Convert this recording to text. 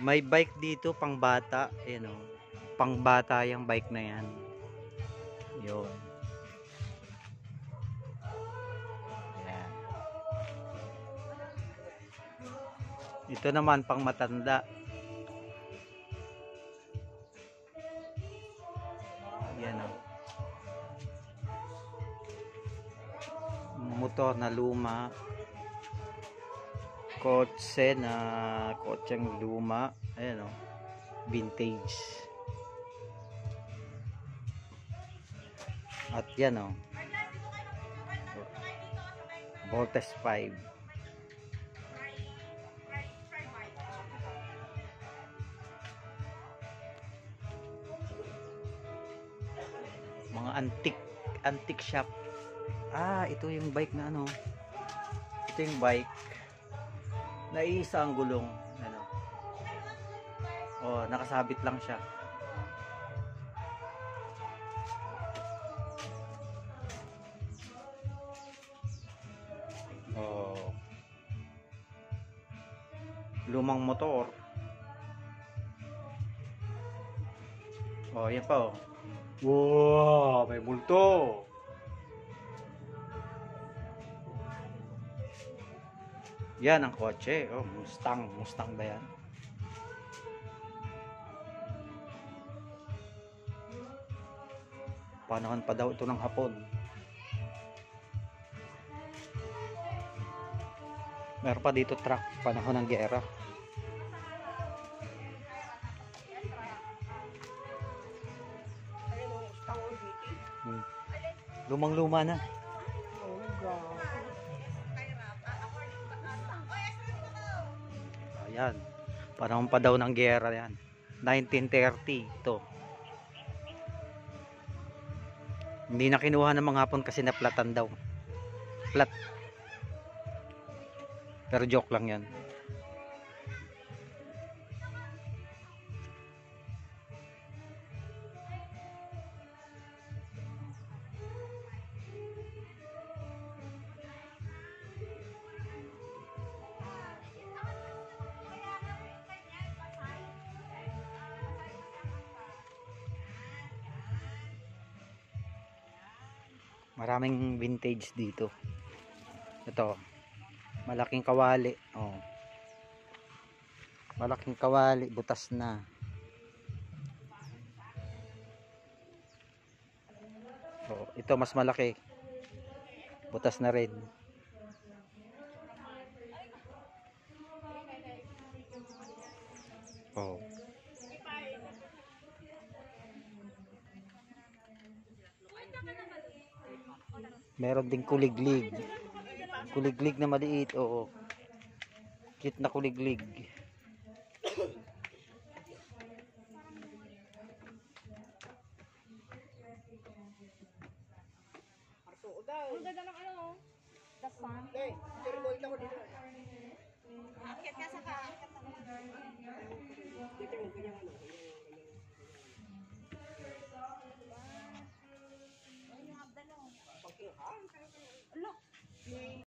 May bike dito pang bata, you know. Pang bata yung bike na yan. Yun. Yan. Ito naman pang matanda. Yan o. Motor na luma. Kotse na kotseng luma. Ayan o. Vintage. At yan o. Voltes 5. Mga antique antique shop. Ah, ito yung bike na ano. Ito yung bike. Naiisa ang gulong. Ano. Oh, nakasabit lang siya. Oh. Lumang motor. Oh, yan pa oh. Wow, may multo. Yan ang kotse. Oh, Mustang. Mustang ba yan? Panahon pa daw ito ng hapon. Meron pa dito truck. Panahon ng gera. Hmm. Lumang luma na. Ayan. Panahon pa daw ng gera yan. 1930 ito. Hindi na kinuha ng mga hapon kasi naplatan daw. Plat. Pero joke lang yan. Maraming vintage dito. Ito. Malaking kawali. Oh. Malaking kawali, butas na. Oh, ito mas malaki. Butas na rin. Oh. Meron ding kuliglig. Kuliglig na maliit, oo. Cute na kuliglig. Ang ganda ng ano, the sun. Eh, turbo ito ko dito. Akit ka sa ka. Dito mo kanyang ano.